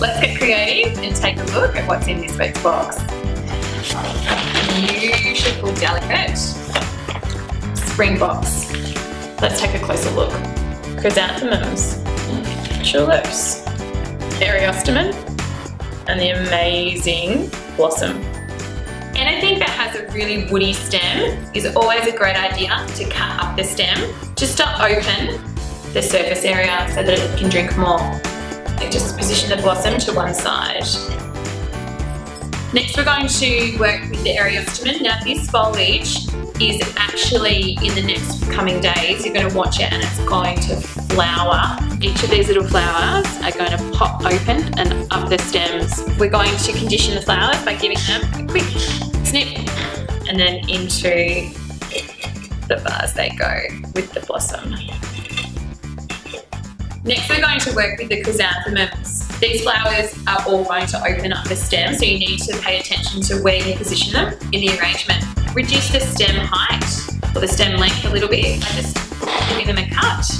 let's get creative and take a look at what's in this week's box. Beautiful, delicate spring box. Let's take a closer look. Chrysanthemums, tulips, Eriostemon, and the amazing blossom. Anything that has a really woody stem is always a great idea to cut up the stem just to open the surface area so that it can drink more. Just position the blossom to one side. Next we're going to work with the Eriostemon. Now this foliage is actually in the next coming days, you're going to watch it and it's going to flower. Each of these little flowers are going to pop open and up the stems. We're going to condition the flowers by giving them a quick snip and then into the vase they go with the blossom. Next we're going to work with the chrysanthemums. These flowers are all going to open up the stem so you need to pay attention to where you position them in the arrangement. Reduce the stem height or the stem length a little bit by just giving them a cut.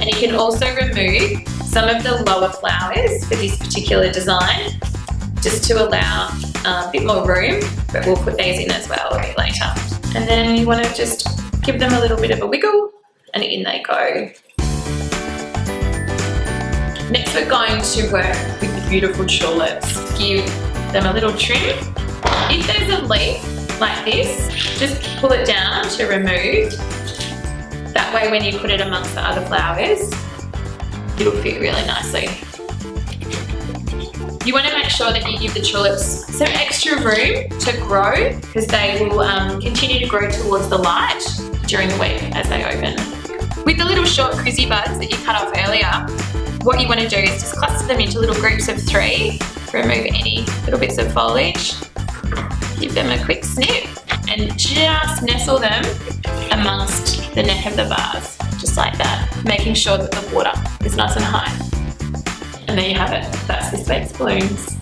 And you can also remove some of the lower flowers for this particular design just to allow uh, a bit more room, but we'll put these in as well a bit later. And then you want to just give them a little bit of a wiggle and in they go. Next we're going to work with the beautiful tulips. Give them a little trim. If there's a leaf like this, just pull it down to remove. That way when you put it amongst the other flowers, it'll fit really nicely. You want to make sure that you give the tulips some extra room to grow because they will um, continue to grow towards the light during the week as they open. With the little short crizzy buds that you cut off earlier, what you want to do is just cluster them into little groups of three, remove any little bits of foliage, give them a quick snip and just nestle them amongst the neck of the vase, just like that, making sure that the water is nice and high. And there you have it, that's this week's blooms.